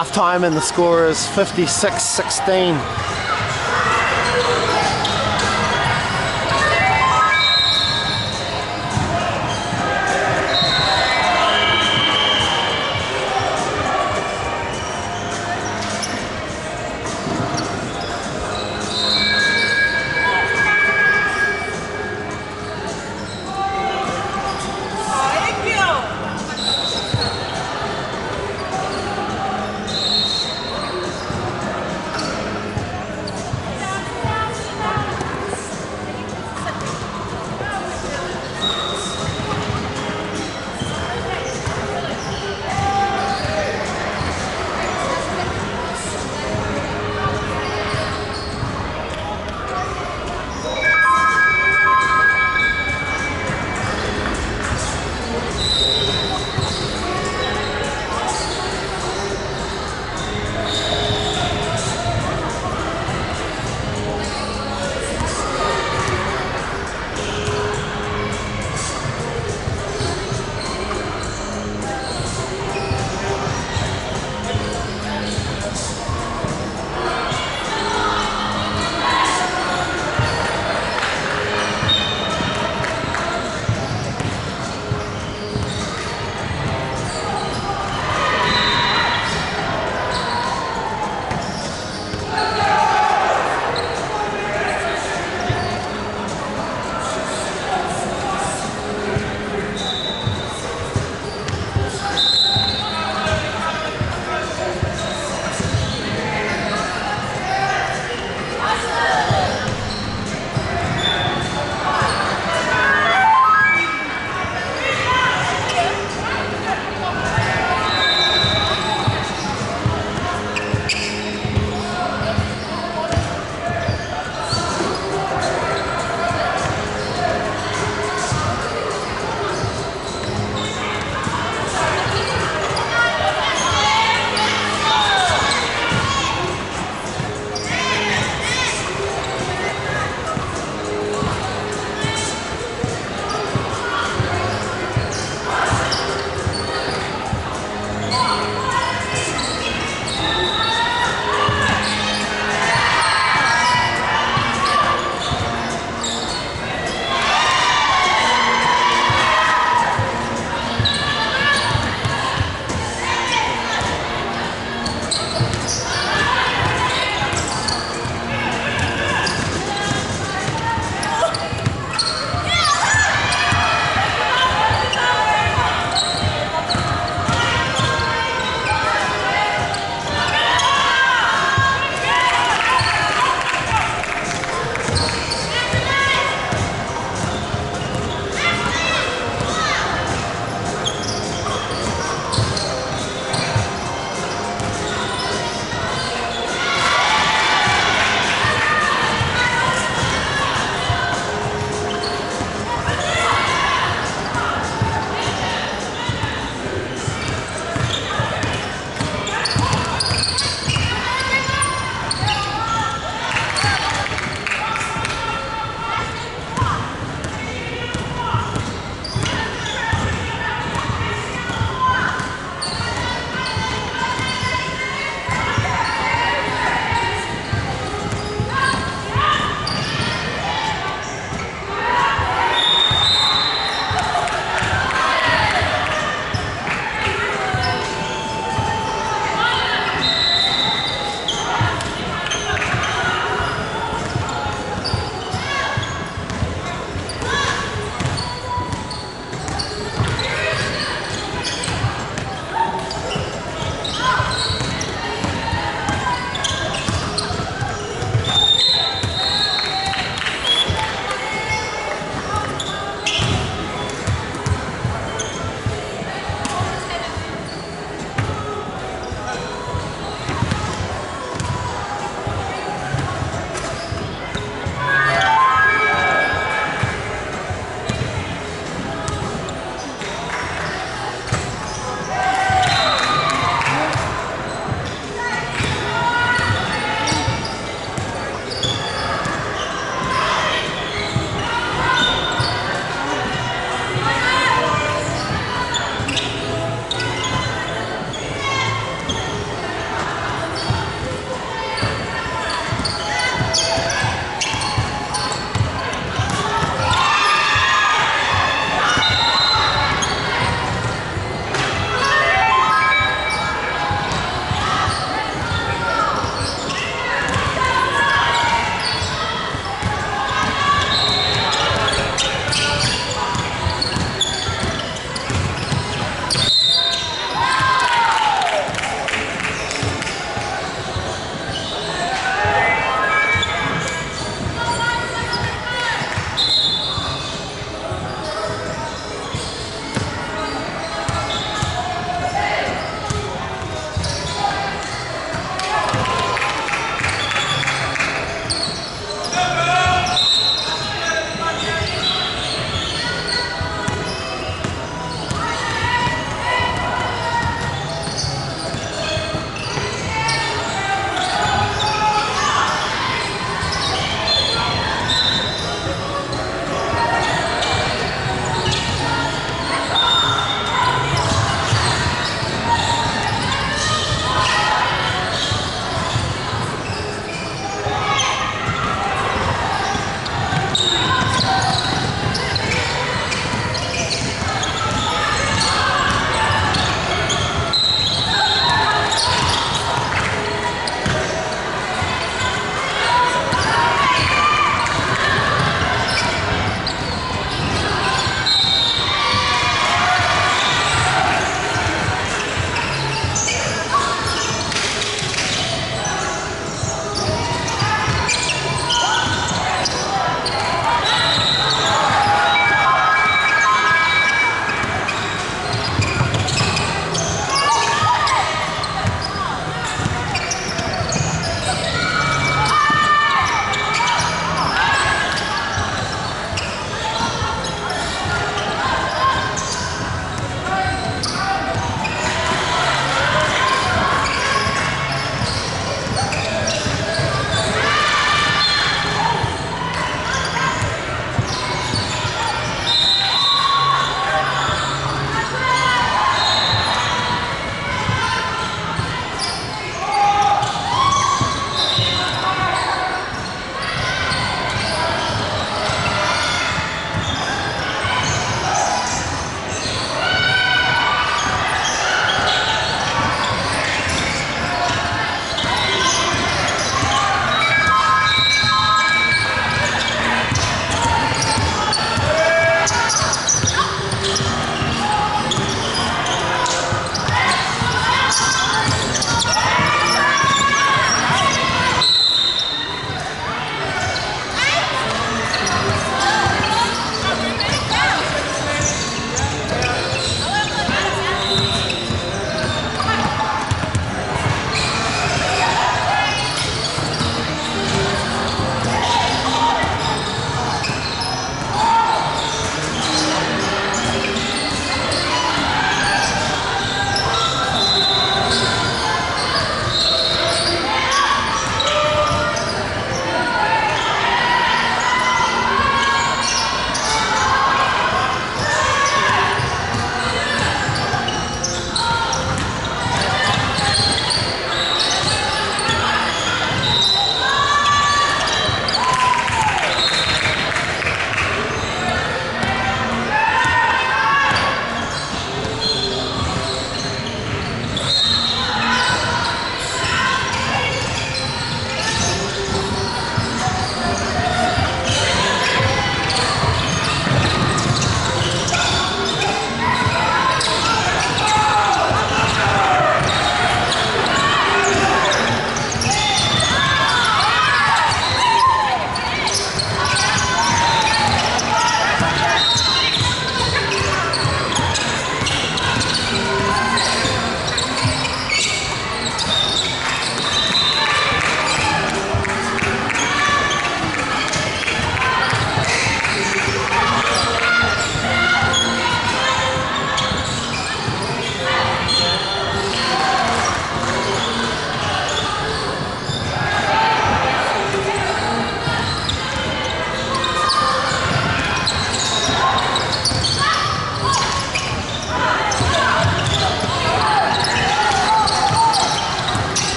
Halftime, half time and the score is 56 16.